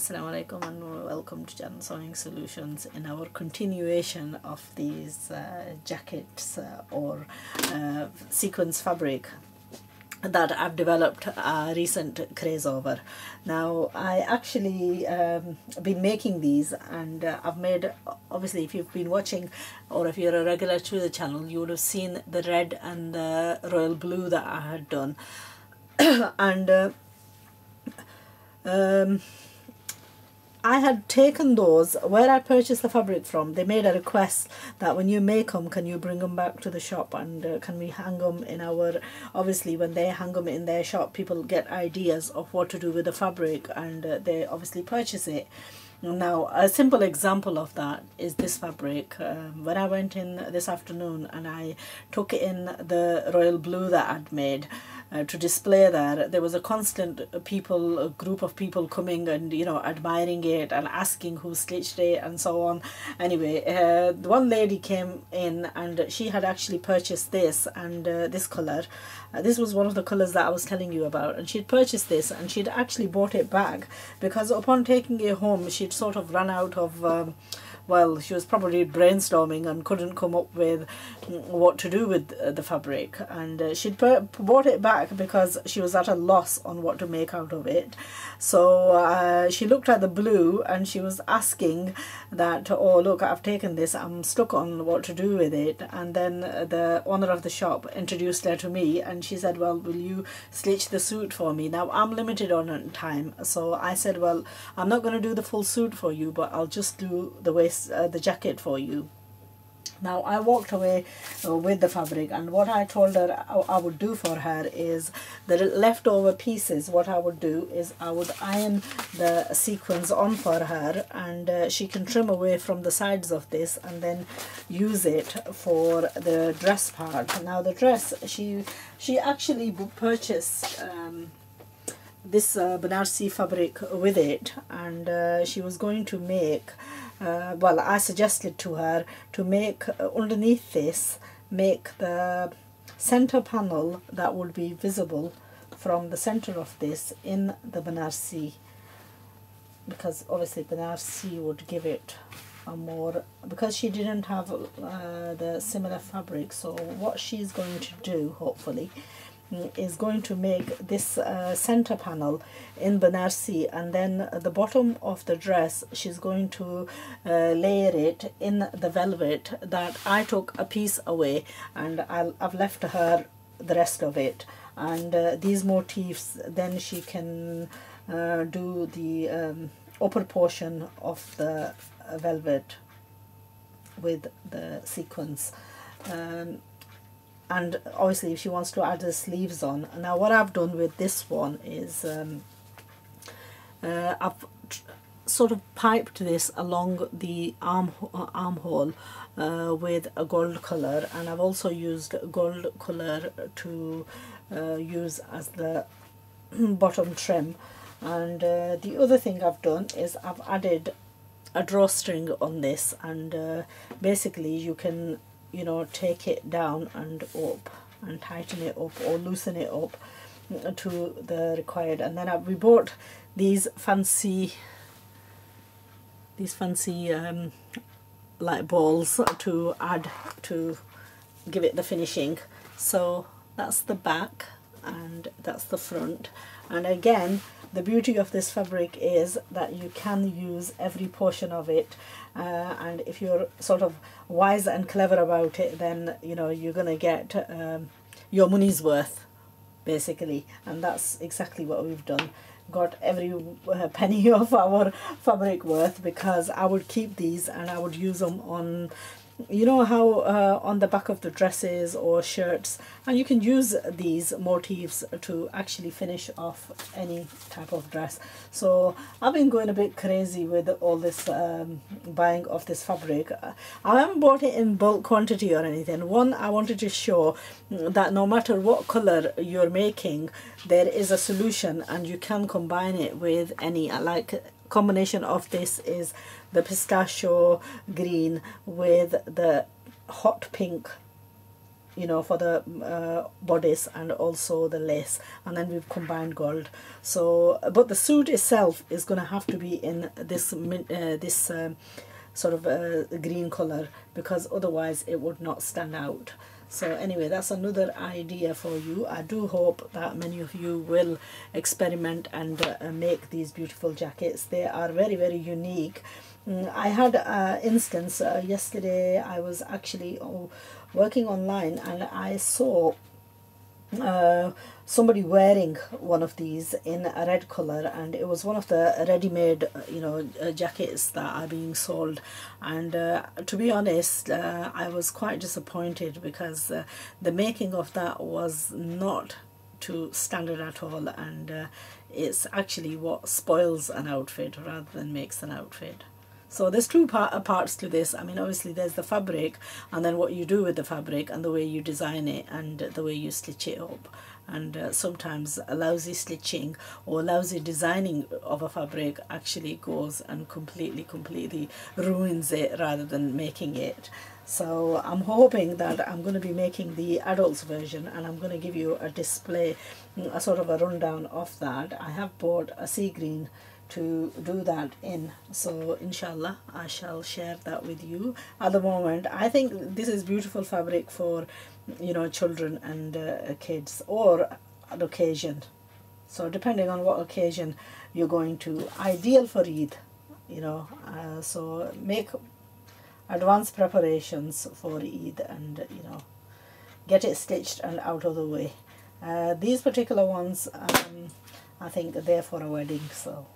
Assalamu alaikum and welcome to Jan Sewing Solutions in our continuation of these uh, jackets uh, or uh, sequence fabric that I've developed a recent craze over. Now I actually um, been making these and uh, I've made obviously if you've been watching or if you're a regular to the channel you would have seen the red and the royal blue that I had done and uh, um, I had taken those where I purchased the fabric from. They made a request that when you make them, can you bring them back to the shop and uh, can we hang them in our. Obviously, when they hang them in their shop, people get ideas of what to do with the fabric and uh, they obviously purchase it. Now, a simple example of that is this fabric. Um, when I went in this afternoon and I took in the royal blue that I'd made, uh, to display that. There was a constant people, a group of people coming and you know admiring it and asking who stitched it and so on. Anyway, uh, one lady came in and she had actually purchased this and uh, this color. Uh, this was one of the colors that I was telling you about, and she'd purchased this and she'd actually bought it back because upon taking it home, she'd sort of run out of. Um, well, she was probably brainstorming and couldn't come up with what to do with the fabric. And uh, she'd bought it back because she was at a loss on what to make out of it. So uh, she looked at the blue and she was asking that, oh, look, I've taken this, I'm stuck on what to do with it. And then the owner of the shop introduced her to me and she said, well, will you stitch the suit for me? Now, I'm limited on time. So I said, well, I'm not going to do the full suit for you, but I'll just do the waist uh, the jacket for you. Now I walked away uh, with the fabric and what I told her I, I would do for her is the leftover pieces. What I would do is I would iron the sequins on for her and uh, she can trim away from the sides of this and then use it for the dress part. Now the dress she she actually purchased um, this uh, Banarsi fabric with it and uh, she was going to make uh, well I suggested to her to make uh, underneath this make the center panel that would be visible from the center of this in the Banarsi because obviously Banarsi would give it a more because she didn't have uh, the similar fabric so what she's going to do hopefully is going to make this uh, center panel in Banarsi and then the bottom of the dress she's going to uh, layer it in the velvet that I took a piece away and i have left her the rest of it. And uh, these motifs then she can uh, do the um, upper portion of the velvet with the sequins. Um, and obviously if she wants to add the sleeves on. Now what I've done with this one is um, uh, I've sort of piped this along the arm uh, armhole uh, with a gold color and I've also used gold color to uh, use as the bottom trim. And uh, the other thing I've done is I've added a drawstring on this and uh, basically you can you know take it down and up and tighten it up or loosen it up to the required. And then I, we bought these fancy these fancy um, light balls to add to give it the finishing. So that's the back and that's the front. And again the beauty of this fabric is that you can use every portion of it uh, and if you're sort of wise and clever about it then you know you're gonna get um, your money's worth basically. And that's exactly what we've done. Got every uh, penny of our fabric worth because I would keep these and I would use them on you know how uh, on the back of the dresses or shirts and you can use these motifs to actually finish off any type of dress. So I've been going a bit crazy with all this um, buying of this fabric. I haven't bought it in bulk quantity or anything. One I wanted to show that no matter what color you're making there is a solution and you can combine it with any like combination of this is the pistachio green with the hot pink you know for the uh, bodice and also the lace. And then we've combined gold. So but the suit itself is going to have to be in this uh, this um, sort of a green color because otherwise it would not stand out. So anyway that's another idea for you. I do hope that many of you will experiment and uh, make these beautiful jackets. They are very very unique. Mm, I had an instance uh, yesterday. I was actually oh, working online and I saw uh, somebody wearing one of these in a red color and it was one of the ready-made you know uh, jackets that are being sold. And uh, to be honest uh, I was quite disappointed because uh, the making of that was not to standard at all and uh, it's actually what spoils an outfit rather than makes an outfit so there's two uh, parts to this. I mean, obviously there's the fabric and then what you do with the fabric and the way you design it and the way you stitch it up. And uh, sometimes a lousy stitching or lousy designing of a fabric actually goes and completely, completely ruins it rather than making it. So I'm hoping that I'm going to be making the adults version and I'm going to give you a display, a sort of a rundown of that. I have bought a sea green to do that in. So inshallah I shall share that with you at the moment. I think this is beautiful fabric for you know children and uh, kids or an occasion. So depending on what occasion you're going to ideal for Eid you know uh, so make advanced preparations for Eid and you know get it stitched and out of the way. Uh, these particular ones um, I think they're for a wedding so